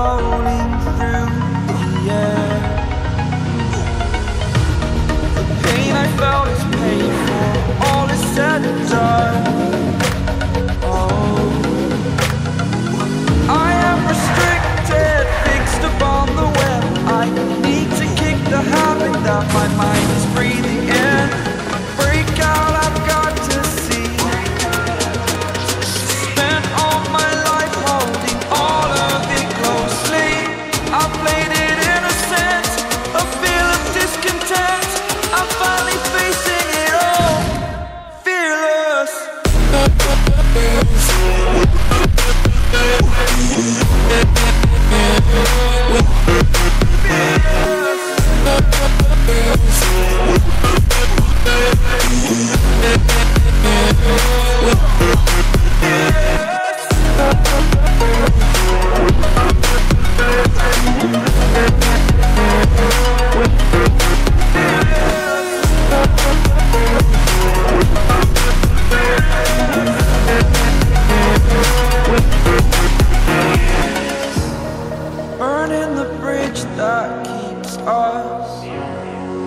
slowly